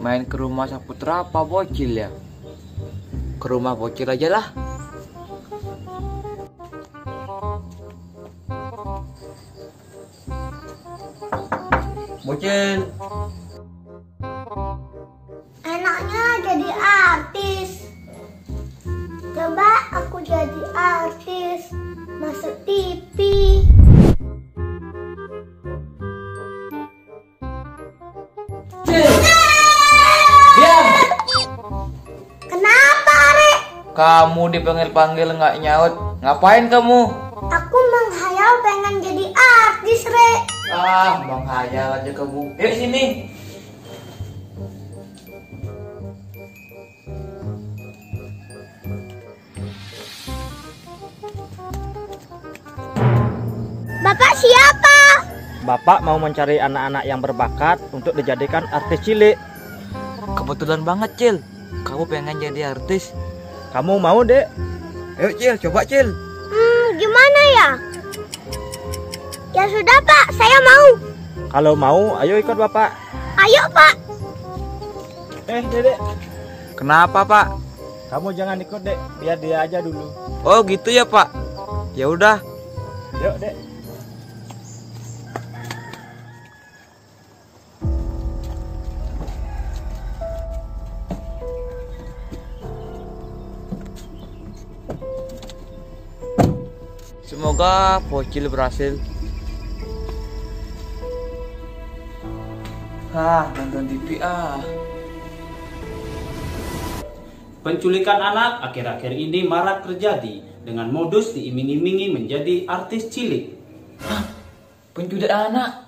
main ke rumah Saputra apa bocil ya? Ke rumah bocil aja lah. Bocil, Enaknya jadi artis. Coba aku jadi artis. Masuk TV. Kamu dipanggil-panggil nggak nyaut. Ngapain kamu? Aku menghayal pengen jadi artis, Rek. Ah, menghayal aja kamu. Yuk sini. Bapak siapa? Bapak mau mencari anak-anak yang berbakat untuk dijadikan artis cilik. Kebetulan banget, Cil. Kamu pengen jadi artis. Kamu mau, Dek? Ayo, Cil, coba, Cil. Hmm, gimana ya? Ya sudah, Pak. Saya mau. Kalau mau, ayo ikut Bapak. Ayo, Pak. Eh, Dedek, Kenapa, Pak? kamu jangan ikut, Dek. Biar dia aja dulu. Oh, gitu ya, Pak. Ya udah. Yuk, Dek. Semoga bocil berhasil. Ah, nonton TV ah. Penculikan anak akhir-akhir ini marak terjadi dengan modus diiming-imingi menjadi artis cilik. Penculik anak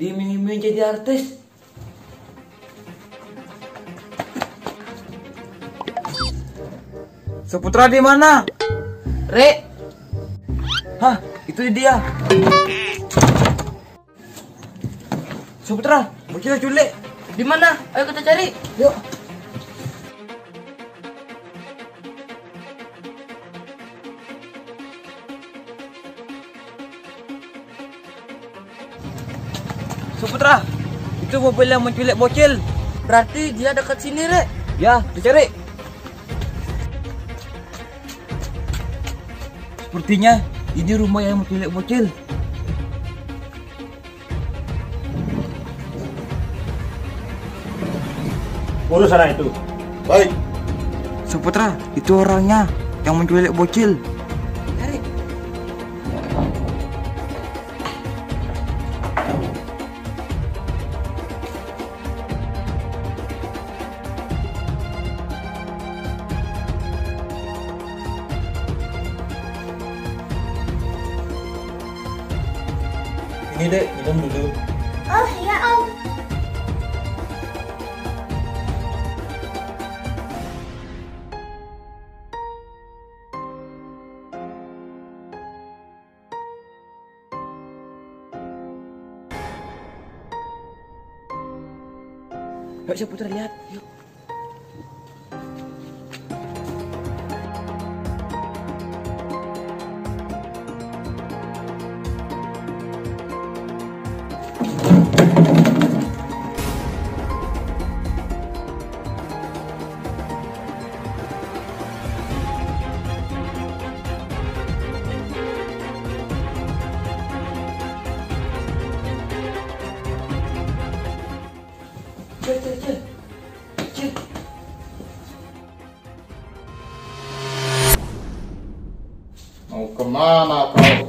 diiming-iming jadi artis. Seputra di mana? Rek. Hah, itu dia. Seputra, bocil culik. Di mana? Ayo kita cari. Yuk. Suputra, itu mobil yang menculik bocil. Berarti dia dekat sini, Rek. Ya, dicari. Sepertinya ini rumah yang menculik bocil. Urus anak itu. Baik, Suputra, itu orangnya yang menculik bocil. Ini dek, minum dulu. Oh, ya Om. Yuk, Suputra lihat. Yuk. Mau ke mana kau?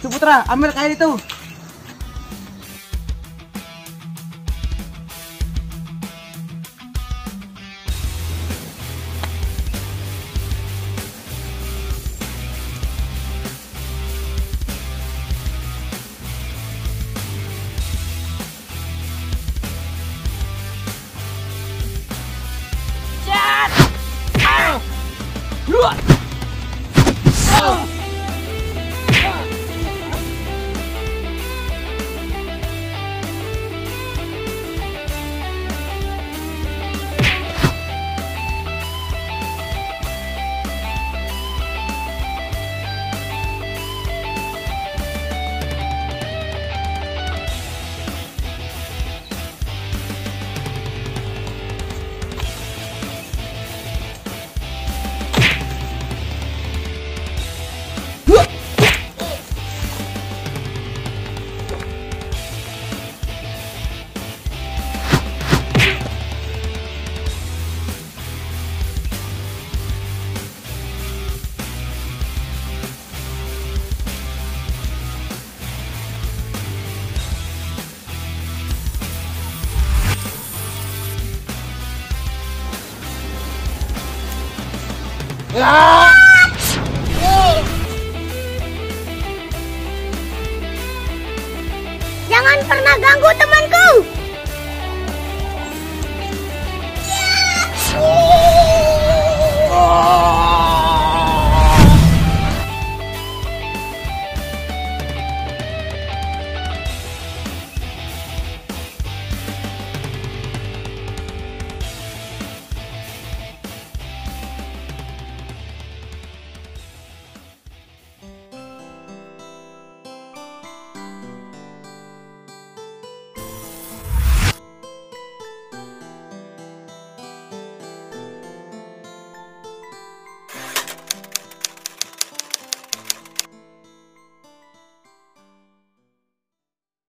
Suputra, ambil kain itu. わっ Ya!